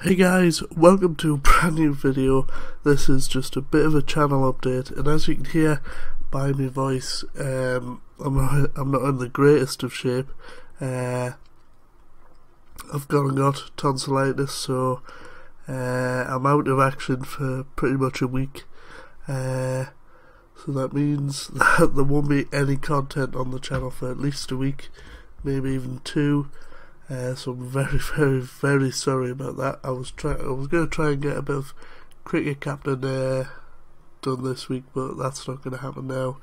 Hey guys, welcome to a brand new video. This is just a bit of a channel update, and as you can hear by my voice, um, I'm not I'm not in the greatest of shape. Uh, I've gone and got tonsillitis, so uh, I'm out of action for pretty much a week. Uh, so that means that there won't be any content on the channel for at least a week, maybe even two. Uh, so I'm very, very, very sorry about that. I was try I was going to try and get a bit of cricket captain uh, done this week, but that's not going to happen now.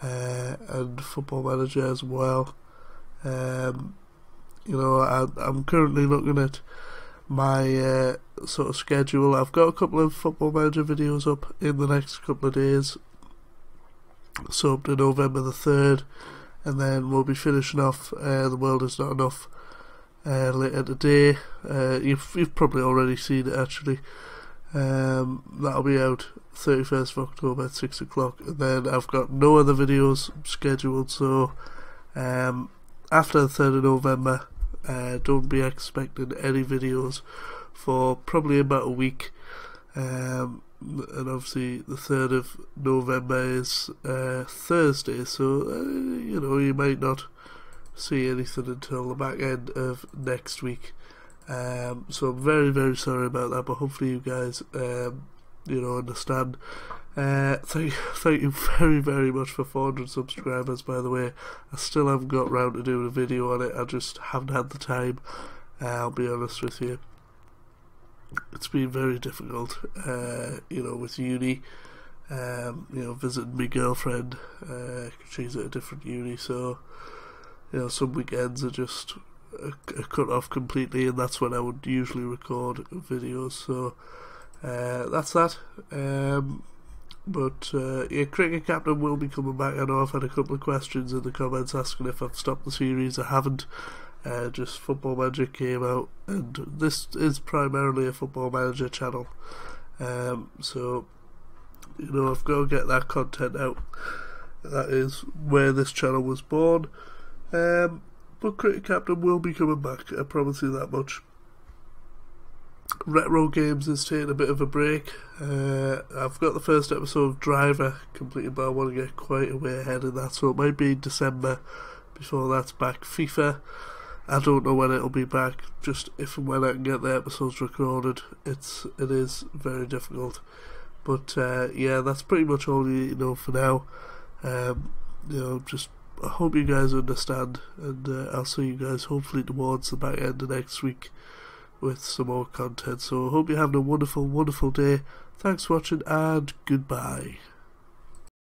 Uh, and football manager as well. Um, you know, I, am currently looking at my uh, sort of schedule. I've got a couple of football manager videos up in the next couple of days. So up to November the third, and then we'll be finishing off. Uh, the world is not enough uh, later today. Uh, you've you've probably already seen it actually. Um, that'll be out 31st of October at 6 o'clock, and then I've got no other videos scheduled. So um, after the 3rd of November, uh, don't be expecting any videos for probably about a week. Um, and obviously the 3rd of November is uh, Thursday, so uh, you know you might not see anything until the back end of next week. Um, so I'm very very sorry about that, but hopefully you guys um, you know understand. Uh, thank thank you very very much for 400 subscribers. By the way, I still haven't got round to doing a video on it. I just haven't had the time. Uh, I'll be honest with you. It's been very difficult, uh, you know, with uni. Um, you know, visiting my girlfriend. Uh, she's at a different uni, so you know, some weekends are just a cut off completely, and that's when I would usually record videos. So uh, that's that. Um, but uh, yeah, Cricket Captain will be coming back. I know I've had a couple of questions in the comments asking if I've stopped the series. I haven't. Uh, just Football Manager came out, and this is primarily a Football Manager channel. Um, so, you know, I've got to get that content out. That is where this channel was born. Um, but Captain will be coming back, I promise you that much. Retro Games is taking a bit of a break. Uh, I've got the first episode of Driver completed, but I want to get quite a way ahead of that, so it might be December before that's back. FIFA, I don't know when it'll be back. Just if and when I can get the episodes recorded, it's it is very difficult. But uh, yeah, that's pretty much all you need to know for now. Um, you know, just I hope you guys understand, and uh, I'll see you guys hopefully towards the back end of next week with some more content. So I hope you're having a wonderful, wonderful day. Thanks for watching, and goodbye.